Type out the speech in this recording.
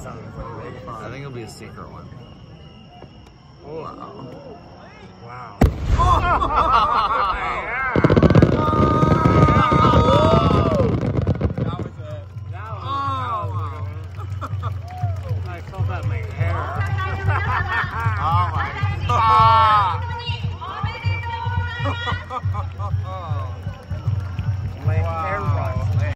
something. I think it'll be a secret one. Wow. Wow. Oh! yeah. Oh!